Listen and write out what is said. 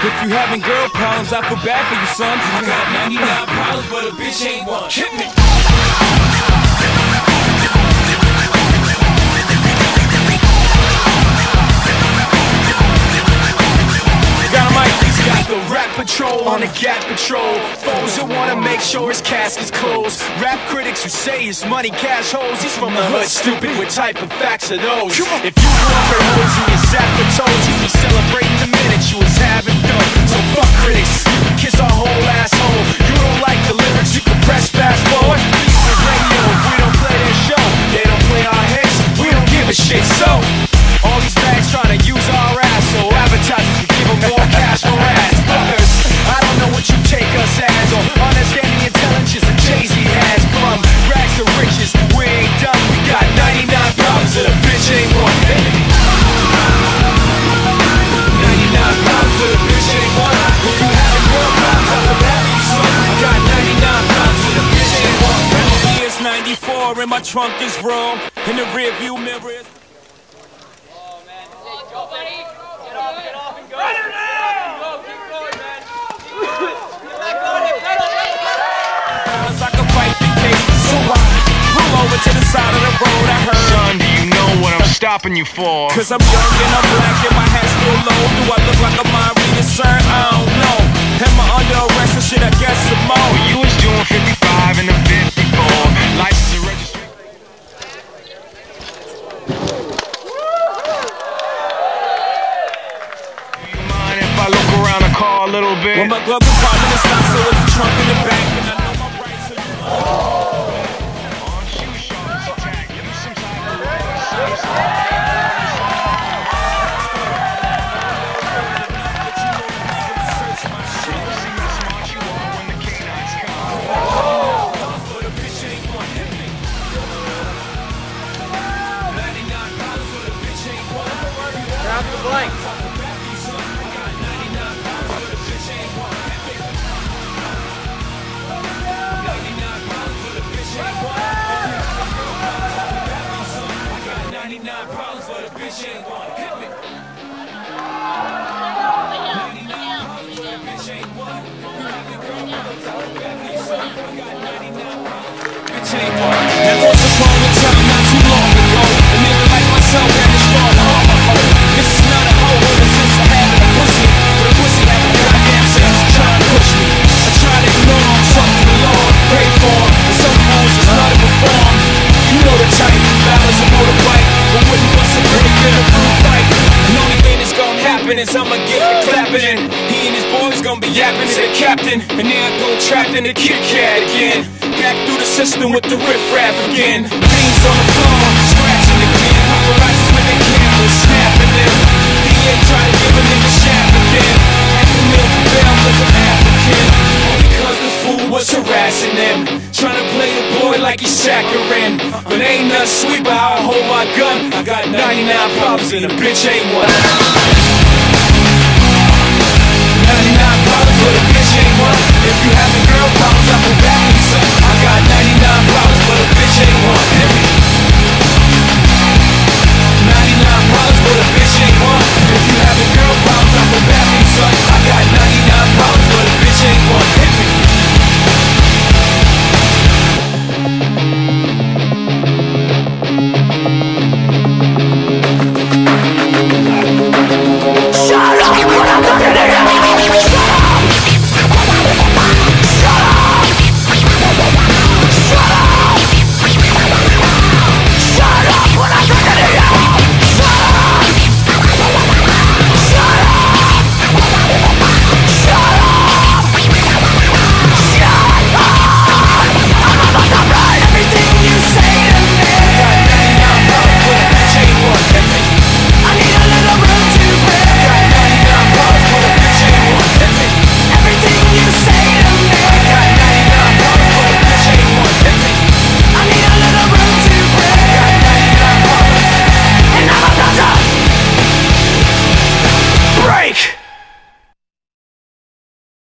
If you having girl problems, I feel bad for you, son. I got 99 problems, but a bitch ain't one. Hit me. Patrol on the gap patrol. Foes that wanna make sure his casket's closed. Rap critics who say his money cash holes. He's from the hood, stupid. What type of facts are those? If you up at hoes and your zapper told you, be celebrating the minute you was having dough. So fuck critics, 94 and my trunk is raw. In the rear view mirror is Go, buddy. Get off, get off, and go. Run it now! Go, keep going, man. Keep going. Get back on it. Pedal, pedal, pedal. I can fight the case. So I pull over to the side of the road. I heard. Son, do you know what I'm stopping you for? Cause I'm young and I'm black and my hat's still low. Do I look like a mind reading sir? I don't know. Am I under arrest or shit? I guess some more. You was doing 55 in the little bit? When my compartment is locked, so problems, but a bitch ain't gonna me. ain't one. I'm a. That was a time not too long ago. A nigga like myself is I'ma get the clapping in. He and his boys gonna be yapping to the captain. And then I go trapped in the Kit Kat again. Back through the system with the riff-raff again. Beans on the floor, scratching again. Paparazzis with their cameras snapping them. DA try to give a nigga shaft again. Half a mil for bail 'cause I'm African. All because the fool was harassing them. Trying to play the boy like he's saccharine. But ain't nothing sweet but I hold my gun. I got 99 problems and a bitch ain't one and